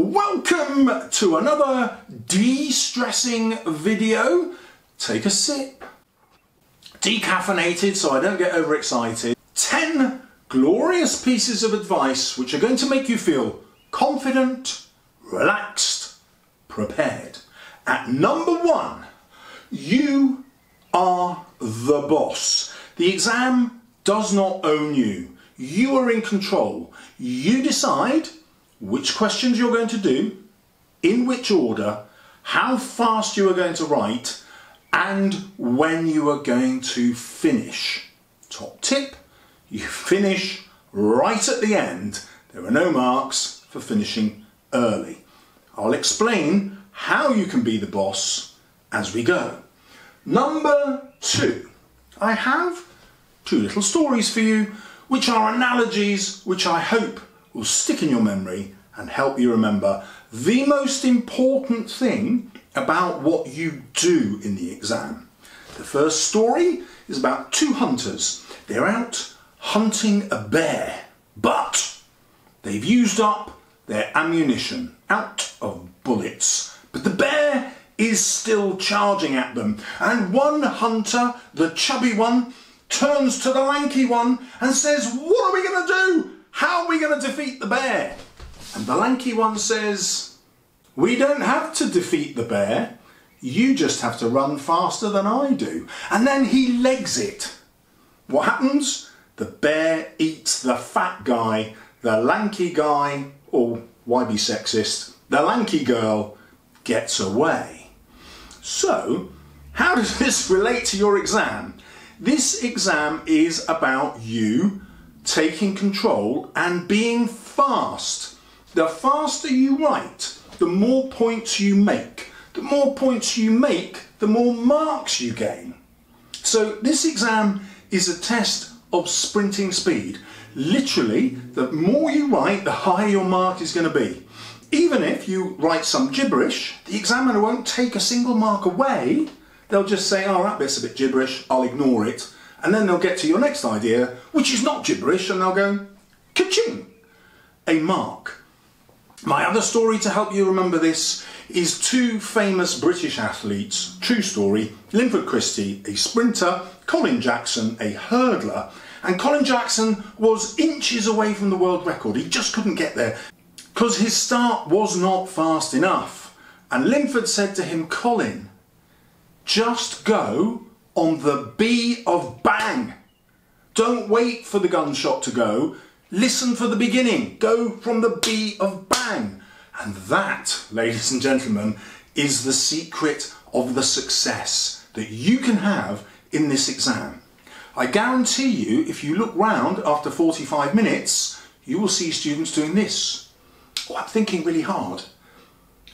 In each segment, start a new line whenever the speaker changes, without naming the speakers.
Welcome to another de-stressing video. Take a sip. Decaffeinated so I don't get overexcited. 10 glorious pieces of advice which are going to make you feel confident, relaxed, prepared. At number one, you are the boss. The exam does not own you. You are in control. You decide which questions you're going to do, in which order, how fast you are going to write, and when you are going to finish. Top tip, you finish right at the end. There are no marks for finishing early. I'll explain how you can be the boss as we go. Number two, I have two little stories for you, which are analogies which I hope will stick in your memory and help you remember the most important thing about what you do in the exam. The first story is about two hunters. They're out hunting a bear, but they've used up their ammunition, out of bullets. But the bear is still charging at them. And one hunter, the chubby one, turns to the lanky one and says, What are we going to do? How are we going to defeat the bear? And the lanky one says, We don't have to defeat the bear. You just have to run faster than I do. And then he legs it. What happens? The bear eats the fat guy, the lanky guy, or why be sexist? The lanky girl gets away. So, how does this relate to your exam? This exam is about you taking control and being fast. The faster you write, the more points you make. The more points you make, the more marks you gain. So this exam is a test of sprinting speed. Literally, the more you write, the higher your mark is going to be. Even if you write some gibberish, the examiner won't take a single mark away. They'll just say, oh, that bit's a bit gibberish, I'll ignore it. And then they'll get to your next idea, which is not gibberish, and they'll go, ka-ching, a mark. My other story to help you remember this is two famous British athletes, true story, Linford Christie, a sprinter, Colin Jackson, a hurdler, and Colin Jackson was inches away from the world record. He just couldn't get there because his start was not fast enough. And Linford said to him, Colin, just go on the B of bang. Don't wait for the gunshot to go. Listen for the beginning. Go from the B of bang. And that, ladies and gentlemen, is the secret of the success that you can have in this exam. I guarantee you, if you look round after 45 minutes, you will see students doing this. Oh, I'm thinking really hard.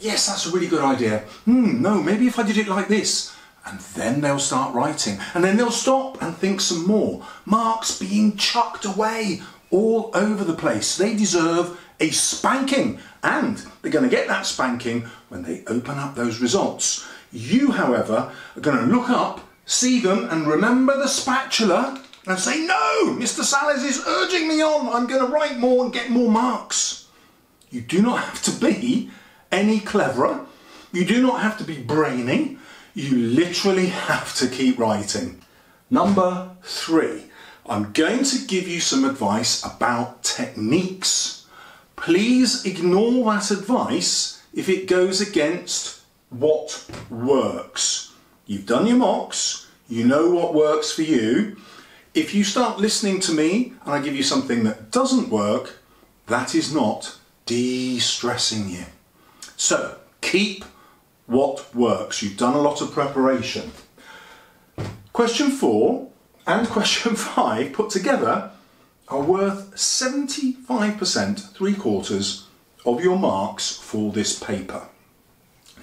Yes, that's a really good idea. Hmm, no, maybe if I did it like this and then they'll start writing and then they'll stop and think some more. Marks being chucked away all over the place. They deserve a spanking and they're going to get that spanking when they open up those results. You, however, are going to look up, see them and remember the spatula and say, no, Mr. Salles is urging me on. I'm going to write more and get more marks. You do not have to be any cleverer. You do not have to be brainy. You literally have to keep writing. Number three, I'm going to give you some advice about techniques. Please ignore that advice if it goes against what works. You've done your mocks, you know what works for you. If you start listening to me and I give you something that doesn't work, that is not de-stressing you. So keep what works. You've done a lot of preparation. Question four and question five put together are worth 75%, three quarters of your marks for this paper.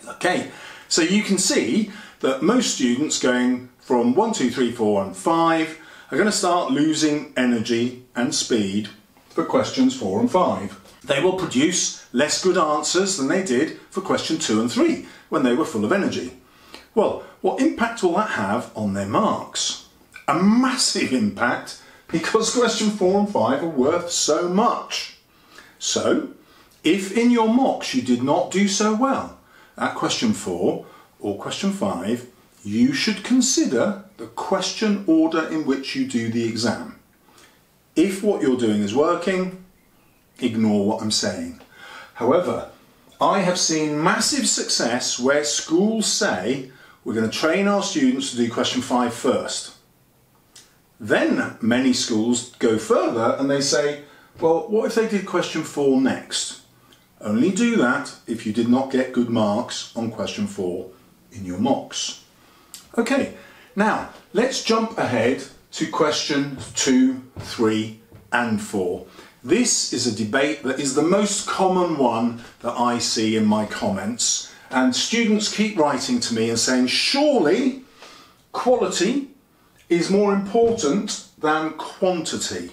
Okay, so you can see that most students going from one, two, three, four and 5 are going to start losing energy and speed for questions 4 and 5 they will produce less good answers than they did for question two and three when they were full of energy. Well, what impact will that have on their marks? A massive impact because question four and five are worth so much. So, If in your mocks you did not do so well at question four or question five, you should consider the question order in which you do the exam. If what you're doing is working, ignore what I'm saying. However, I have seen massive success where schools say we're going to train our students to do question five first. Then many schools go further and they say, well, what if they did question four next? Only do that if you did not get good marks on question four in your mocks. Okay, now let's jump ahead to question two, three, and four. This is a debate that is the most common one that I see in my comments and students keep writing to me and saying surely quality is more important than quantity.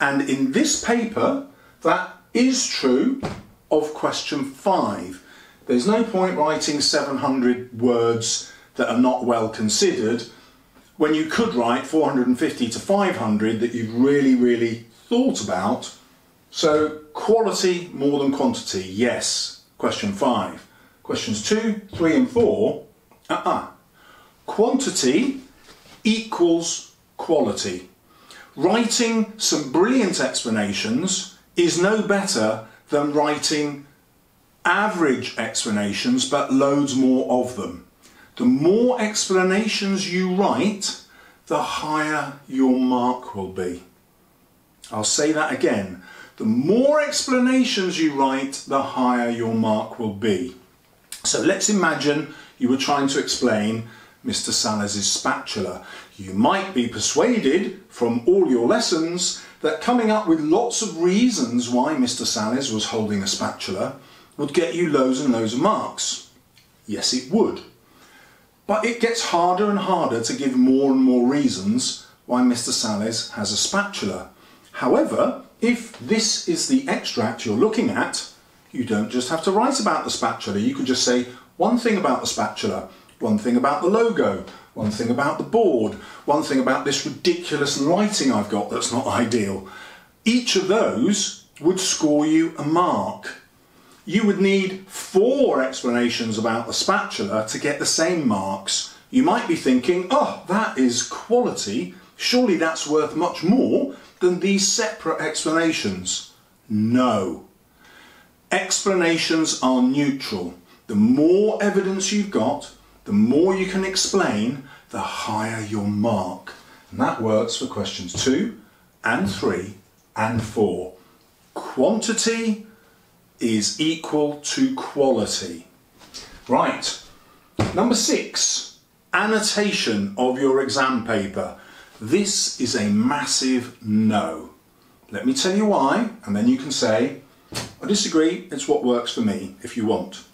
And in this paper, that is true of question five. There's no point writing 700 words that are not well considered when you could write 450 to 500 that you've really, really thought about. So quality more than quantity, yes. Question five. Questions two, three and four, uh-uh. Quantity equals quality. Writing some brilliant explanations is no better than writing average explanations but loads more of them. The more explanations you write, the higher your mark will be. I'll say that again. The more explanations you write, the higher your mark will be. So let's imagine you were trying to explain Mr. Salles' spatula. You might be persuaded from all your lessons that coming up with lots of reasons why Mr. Salles was holding a spatula would get you loads and loads of marks. Yes, it would. But it gets harder and harder to give more and more reasons why Mr. Salles has a spatula. However, if this is the extract you're looking at, you don't just have to write about the spatula. You can just say one thing about the spatula, one thing about the logo, one thing about the board, one thing about this ridiculous lighting I've got that's not ideal. Each of those would score you a mark you would need four explanations about the spatula to get the same marks. You might be thinking, oh, that is quality. Surely that's worth much more than these separate explanations. No. Explanations are neutral. The more evidence you've got, the more you can explain, the higher your mark. And that works for questions two and three and four. Quantity is equal to quality. Right, number six, annotation of your exam paper. This is a massive no. Let me tell you why, and then you can say, I disagree, it's what works for me, if you want.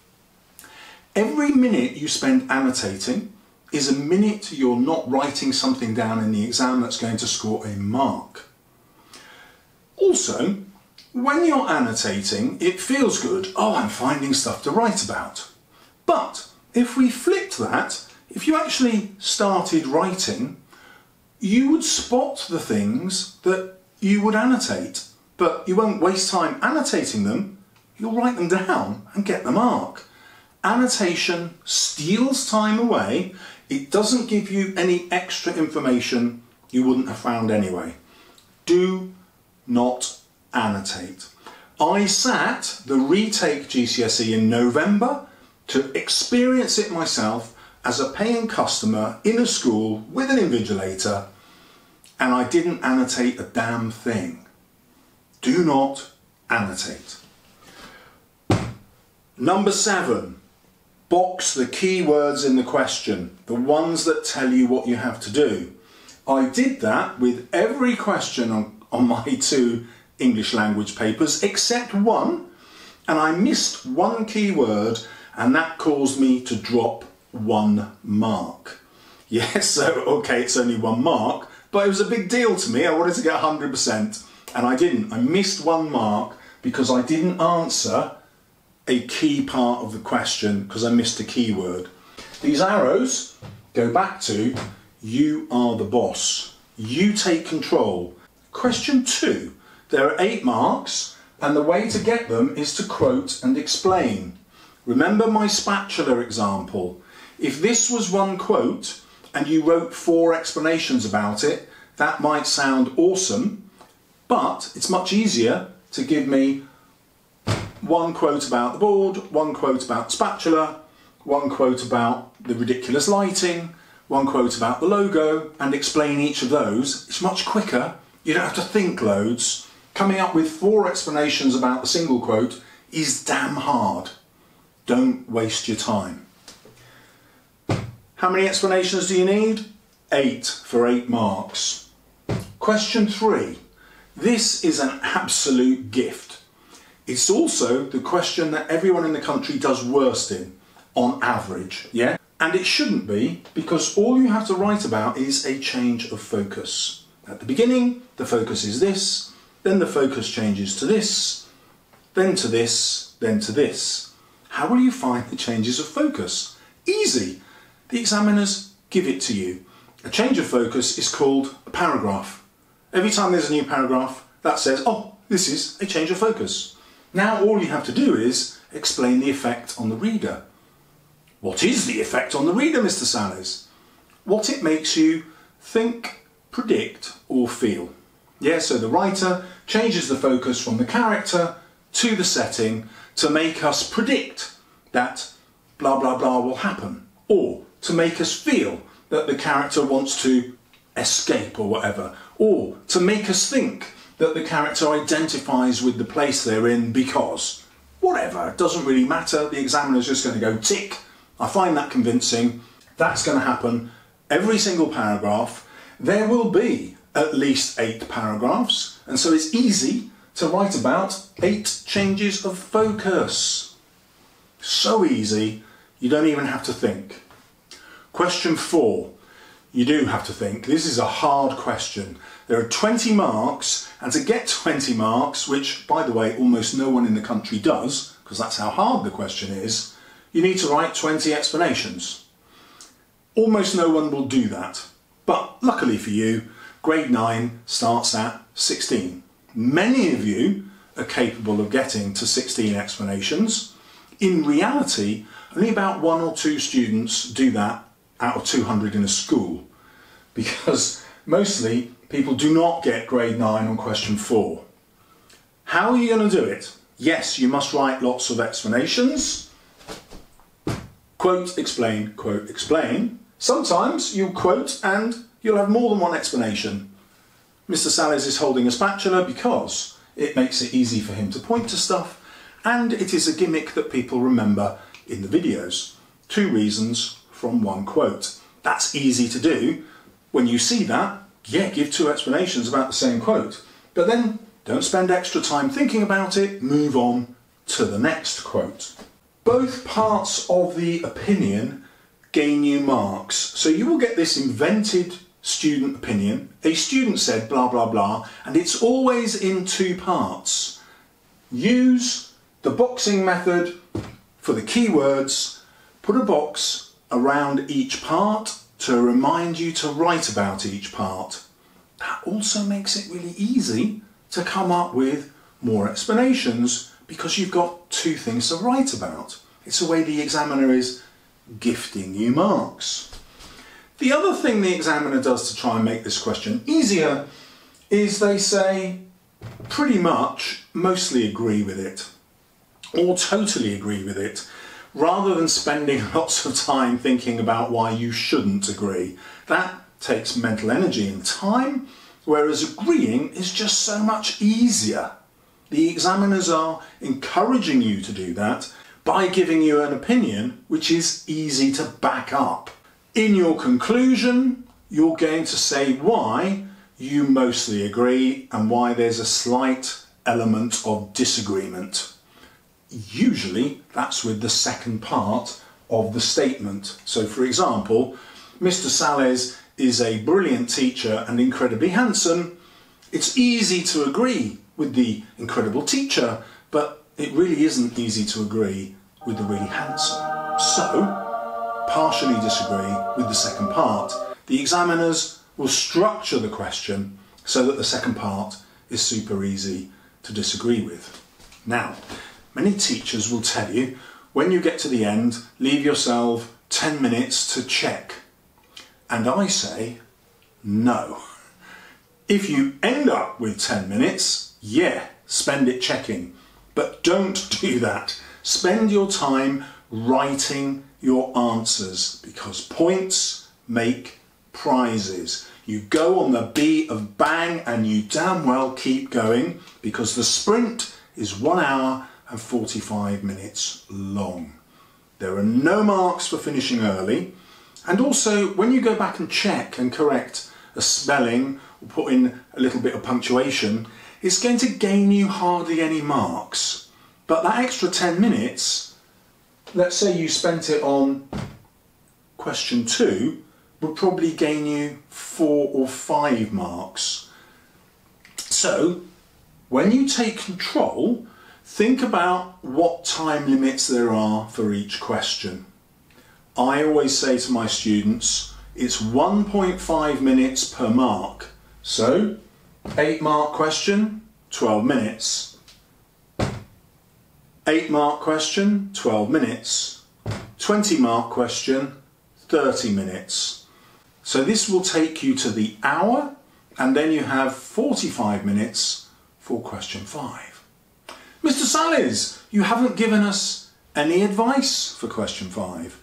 Every minute you spend annotating is a minute you're not writing something down in the exam that's going to score a mark. Also, when you're annotating, it feels good. Oh, I'm finding stuff to write about. But if we flipped that, if you actually started writing, you would spot the things that you would annotate, but you won't waste time annotating them. You'll write them down and get the mark. Annotation steals time away. It doesn't give you any extra information you wouldn't have found anyway. Do not annotate. I sat the retake GCSE in November to experience it myself as a paying customer in a school with an invigilator and I didn't annotate a damn thing. Do not annotate. Number seven, box the keywords in the question, the ones that tell you what you have to do. I did that with every question on, on my two English language papers except one and I missed one keyword and that caused me to drop one mark. Yes, so okay, it's only one mark, but it was a big deal to me. I wanted to get 100% and I didn't. I missed one mark because I didn't answer a key part of the question because I missed a keyword. These arrows go back to you are the boss. You take control. Question two there are eight marks. And the way to get them is to quote and explain. Remember my spatula example. If this was one quote and you wrote four explanations about it, that might sound awesome, but it's much easier to give me one quote about the board, one quote about spatula, one quote about the ridiculous lighting, one quote about the logo, and explain each of those. It's much quicker. You don't have to think loads. Coming up with four explanations about the single quote is damn hard. Don't waste your time. How many explanations do you need? Eight for eight marks. Question three. This is an absolute gift. It's also the question that everyone in the country does worst in, on average, yeah? And it shouldn't be, because all you have to write about is a change of focus. At the beginning, the focus is this, then the focus changes to this, then to this, then to this. How will you find the changes of focus? Easy. The examiners give it to you. A change of focus is called a paragraph. Every time there's a new paragraph, that says, oh, this is a change of focus. Now all you have to do is explain the effect on the reader. What is the effect on the reader, Mr. Salles? What it makes you think, predict or feel. Yeah, so the writer changes the focus from the character to the setting to make us predict that blah blah blah will happen or to make us feel that the character wants to escape or whatever or to make us think that the character identifies with the place they're in because whatever, it doesn't really matter. The examiner's just going to go tick. I find that convincing. That's going to happen every single paragraph. There will be at least eight paragraphs, and so it's easy to write about eight changes of focus. So easy, you don't even have to think. Question four. You do have to think. This is a hard question. There are 20 marks, and to get 20 marks, which, by the way, almost no one in the country does, because that's how hard the question is, you need to write 20 explanations. Almost no one will do that. But luckily for you, grade 9 starts at 16. Many of you are capable of getting to 16 explanations. In reality, only about one or two students do that out of 200 in a school because mostly people do not get grade 9 on question 4. How are you going to do it? Yes, you must write lots of explanations. Quote, explain, quote, explain. Sometimes you'll quote and you'll have more than one explanation. Mr. Salles is holding a spatula because it makes it easy for him to point to stuff and it is a gimmick that people remember in the videos. Two reasons from one quote. That's easy to do. When you see that, yeah, give two explanations about the same quote. But then don't spend extra time thinking about it, move on to the next quote. Both parts of the opinion gain you marks. So you will get this invented student opinion. A student said blah blah blah, and it's always in two parts. Use the boxing method for the keywords, put a box around each part to remind you to write about each part. That also makes it really easy to come up with more explanations because you've got two things to write about. It's the way the examiner is gifting you marks. The other thing the examiner does to try and make this question easier is they say pretty much mostly agree with it or totally agree with it rather than spending lots of time thinking about why you shouldn't agree. That takes mental energy and time, whereas agreeing is just so much easier. The examiners are encouraging you to do that by giving you an opinion which is easy to back up. In your conclusion, you're going to say why you mostly agree and why there's a slight element of disagreement usually that's with the second part of the statement. So for example, Mr. Salles is a brilliant teacher and incredibly handsome. It's easy to agree with the incredible teacher, but it really isn't easy to agree with the really handsome. So, partially disagree with the second part. The examiners will structure the question so that the second part is super easy to disagree with. Now, many teachers will tell you when you get to the end, leave yourself 10 minutes to check. And I say, no. If you end up with 10 minutes, yeah, spend it checking. But don't do that. Spend your time writing your answers because points make prizes. You go on the beat of bang and you damn well keep going because the sprint is one hour and 45 minutes long. There are no marks for finishing early. And also, when you go back and check and correct a spelling or put in a little bit of punctuation, it's going to gain you hardly any marks. But that extra 10 minutes, let's say you spent it on question two, would probably gain you four or five marks. So, when you take control, think about what time limits there are for each question. I always say to my students, it's 1.5 minutes per mark. So, 8 mark question, 12 minutes. 8 mark question, 12 minutes. 20 mark question, 30 minutes. So this will take you to the hour and then you have 45 minutes for question 5. Mr Salles, you haven't given us any advice for question 5.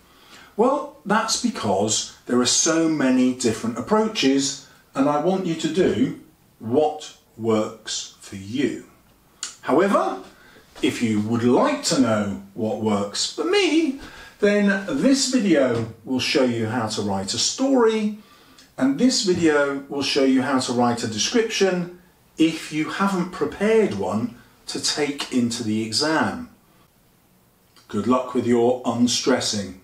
Well, that's because there are so many different approaches and I want you to do what works for you. However, if you would like to know what works for me, then this video will show you how to write a story and this video will show you how to write a description if you haven't prepared one to take into the exam. Good luck with your unstressing.